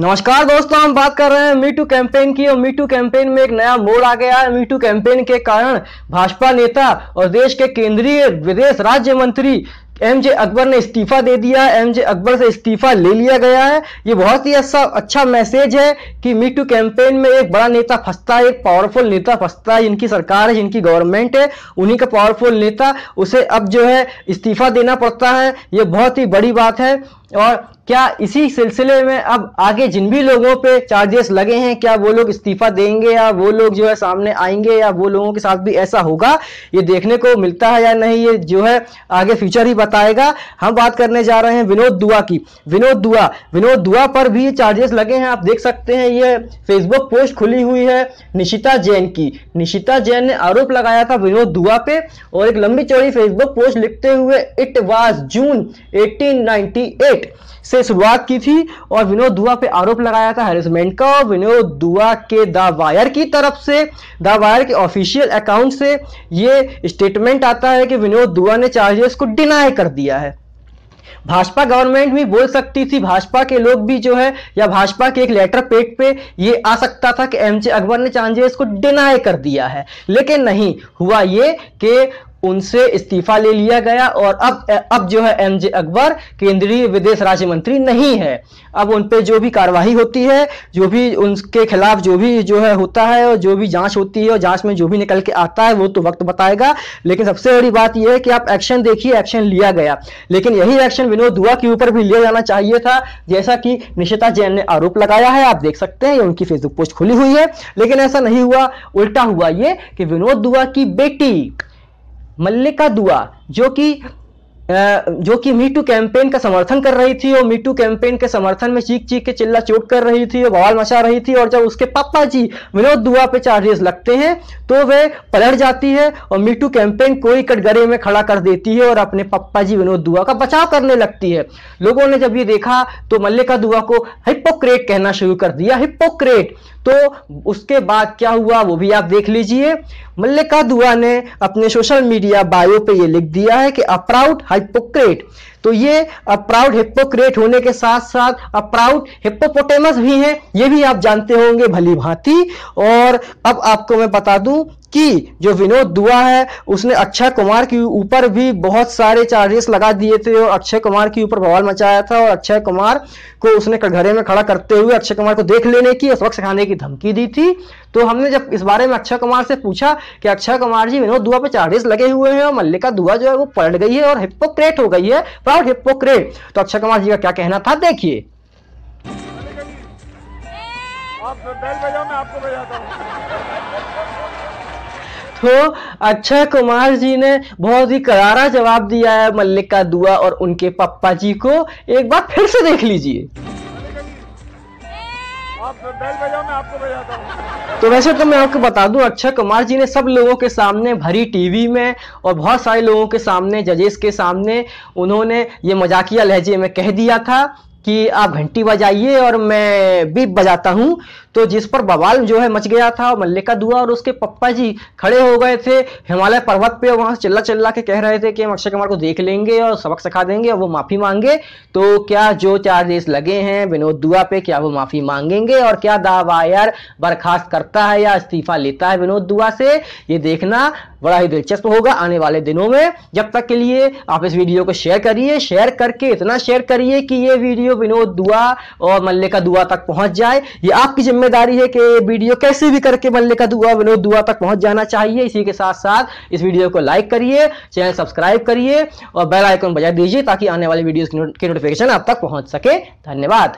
नमस्कार दोस्तों, हम बात कर रहे हैं मीटू कैंपेन की और मीटू कैंपेन में एक नया मोड़ आ गया है। मीटू कैंपेन के कारण भाजपा नेता और देश के केंद्रीय विदेश राज्य मंत्री एम जे अकबर ने इस्तीफा दे दिया एम जे अकबर से इस्तीफा ले लिया गया है। ये बहुत ही अच्छा अच्छा मैसेज है कि मी टू कैंपेन में एक बड़ा नेता फंसता है, एक पावरफुल नेता फंसता है जिनकी सरकार है जिनकी गवर्नमेंट है, उन्हीं का पावरफुल नेता, उसे अब जो है इस्तीफा देना पड़ता है। ये बहुत ही बड़ी बात है। और क्या इसी सिलसिले में अब आगे जिन भी लोगों पे चार्जेस लगे हैं, क्या वो लोग इस्तीफा देंगे या वो लोग जो है सामने आएँगे या वो लोगों के साथ भी ऐसा होगा, ये देखने को मिलता है या नहीं, ये जो है आगे फ्यूचर ही बताएगा हम बात करने जा रहे हैं विनोद दुआ की। विनोद दुआ विनोद दुआ पर भी चार्जेस लगे हैं। आप देख सकते हैं, ये फेसबुक पोस्ट खुली हुई है निशिता जैन की। निशिता जैन ने आरोप लगाया था विनोद दुआ पे और एक लंबी चौड़ी फेसबुक पोस्ट लिखते हुए इट वॉज़ जून एटीन से शुरुआत की थी और विनोद दुआ पे आरोप लगाया था हैरेसमेंट का। और विनोद दुआ के द वायर की तरफ़ से द वायर के ऑफिशियल अकाउंट से ये स्टेटमेंट आता है कि विनोद दुआ ने चार्जेस को डिनाई कर दिया है। भाजपा गवर्नमेंट भी बोल सकती थी, भाजपा के लोग भी जो है, या भाजपा के एक लेटर पेट पे ये आ सकता था कि एमजे अकबर ने चांजे को डिनाई कर दिया है। लेकिन नहीं, हुआ ये कि उनसे इस्तीफा ले लिया गया और अब अब जो है एम जे अकबर केंद्रीय विदेश राज्य मंत्री नहीं है। अब उन पे जो भी कार्रवाई होती है, जो भी उनके खिलाफ जो भी जो है होता है और जो भी जाँच होती है और जाँच में जो भी निकल के आता है, वो तो वक्त बताएगा। लेकिन सबसे बड़ी बात यह है कि आप एक्शन देखिए, एक्शन लिया गया। लेकिन यही एक्शन विनोद दुआ के ऊपर भी लिया जाना चाहिए था, जैसा कि निशिता जैन ने आरोप लगाया है, आप देख सकते हैं उनकी फेसबुक पोस्ट खुली हुई है। लेकिन ऐसा नहीं हुआ, उल्टा हुआ ये कि विनोद दुआ की बेटी मल्लिका दुआ, जो कि जो कि मीटू कैंपेन का समर्थन कर रही थी और मीटू कैंपेन के समर्थन में चीख चीख के चिल्ला चोट कर रही थी और बवाल मचा रही थी और जब उसके पापा जी विनोद दुआ पे चार्जेस लगते हैं तो वे पलट जाती है और मीटू कैंपेन को ही कटगरे में खड़ा कर देती है और अपने पप्पा जी विनोद दुआ का बचाव करने लगती है। लोगों ने जब ये देखा तो मल्लिका दुआ को हिप्पोक्रेट कहना शुरू कर दिया। हिप्पोक्रेट तो उसके बाद क्या हुआ, वो भी आप देख लीजिए। मल्लिका दुआ ने अपने सोशल मीडिया बायो पे ये लिख दिया है कि अप्राउड हाइपोक्रेट तो ये अप्राउड हिप्पोक्रेट होने के साथ साथ अप्राउड हिप्पोपोटेमस भी हैं, ये भी आप जानते होंगे, भली भांति। और अब आपको मैं बता दूँ कि जो विनोद दुआ है, उसने अक्षय कुमार के ऊपर भी बहुत सारे चार्जेस लगा दिए थे और अक्षय कुमार के ऊपर बवाल मचाया था और अक्षय कुमार को उसने घरे में खड़ा करते हुए अक्षय कुमार को देख लेने की और सबक सिखाने की धमकी दी थी। तो हमने जब इस बारे में अक्षय कुमार से पूछा कि अक्षय कुमार जी, विनोद दुआ पे चार्जेस लगे हुए हैं और मल्लिका दुआ जो है वो पलट गई है और हिप्पोक्रेट हो गई है प्राउड हिपोक्रेट तो अक्षय कुमार जी का क्या कहना था? देखिए। आप बेल बजाओ मैं आपको बजाता हूँ। तो अक्षय कुमार जी ने बहुत ही करारा जवाब दिया है मल्लिक का दुआ और उनके पप्पा जी को। एक बार फिर से देख लीजिए। तो वैसे तो मैं आपको बता दूँ, अक्षय कुमार जी ने सब लोगों के सामने भरी टीवी में और बहुत सारे लोगों के सामने, जजेस के सामने उन्होंने ये मजाकिया लहजे में कह दिया था। कि आप घंटी बजाइए और मैं भी बजाता हूँ। तो जिस पर बवाल जो है मच गया था मल्लिका दुआ और उसके पप्पा जी खड़े हो गए थे, हिमालय पर्वत पे वहाँ चिल्ला चिल्ला के कह रहे थे कि हम अक्षय कुमार को देख लेंगे और सबक सिखा देंगे और वो माफ़ी मांगे। तो क्या जो चार्जेस लगे हैं विनोद दुआ पे, क्या वो माफ़ी मांगेंगे और क्या दावायर बर्खास्त करता है या इस्तीफा लेता है विनोद दुआ से? ये देखना बड़ा ही दिलचस्प होगा आने वाले दिनों में। जब तक के लिए आप इस वीडियो को शेयर करिए शेयर करके इतना शेयर करिए कि ये वीडियो विनोद दुआ और मल्लिका दुआ तक पहुँच जाए। ये आपकी ज़िम्मेदारी है कि वीडियो कैसे भी करके मल्लिका दुआ, विनोद दुआ तक पहुँच जाना चाहिए। इसी के साथ साथ इस वीडियो को लाइक करिए चैनल सब्सक्राइब करिए और बेल आइकन बजा दीजिए ताकि आने वाली वीडियो की नोटिफिकेशन आप तक पहुँच सके। धन्यवाद।